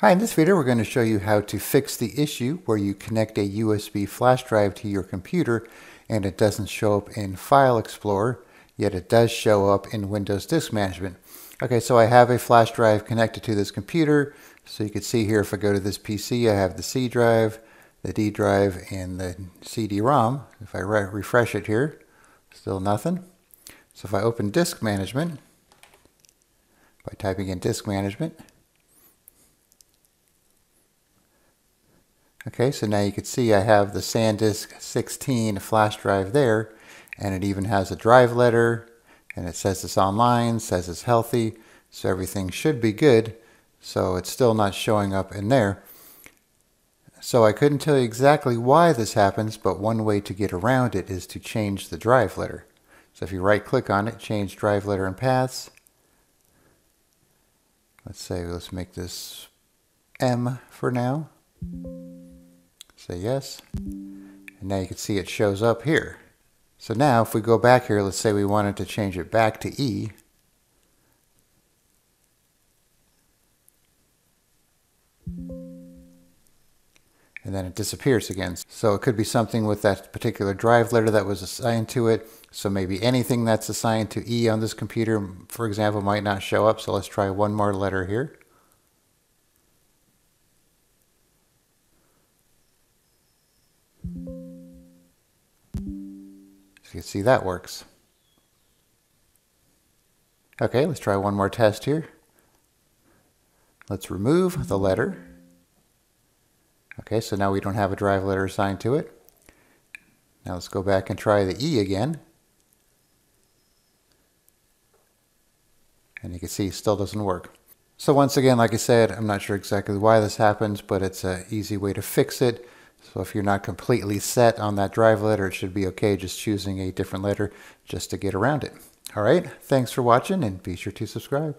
Hi, in this video we're going to show you how to fix the issue where you connect a USB flash drive to your computer and it doesn't show up in File Explorer, yet it does show up in Windows Disk Management. Okay, so I have a flash drive connected to this computer. So you can see here if I go to this PC, I have the C drive, the D drive, and the CD-ROM. If I re refresh it here, still nothing. So if I open Disk Management, by typing in Disk Management, Okay, so now you can see I have the SanDisk 16 flash drive there, and it even has a drive letter, and it says it's online, says it's healthy, so everything should be good, so it's still not showing up in there. So I couldn't tell you exactly why this happens, but one way to get around it is to change the drive letter. So if you right click on it, change drive letter and paths. Let's say, let's make this M for now. Say yes. And now you can see it shows up here. So now if we go back here, let's say we wanted to change it back to E. And then it disappears again. So it could be something with that particular drive letter that was assigned to it. So maybe anything that's assigned to E on this computer, for example, might not show up. So let's try one more letter here. So you can see that works. Okay, let's try one more test here. Let's remove the letter. Okay, so now we don't have a drive letter assigned to it. Now let's go back and try the E again. And you can see it still doesn't work. So once again, like I said, I'm not sure exactly why this happens, but it's an easy way to fix it. So if you're not completely set on that drive letter, it should be okay just choosing a different letter just to get around it. All right, thanks for watching and be sure to subscribe.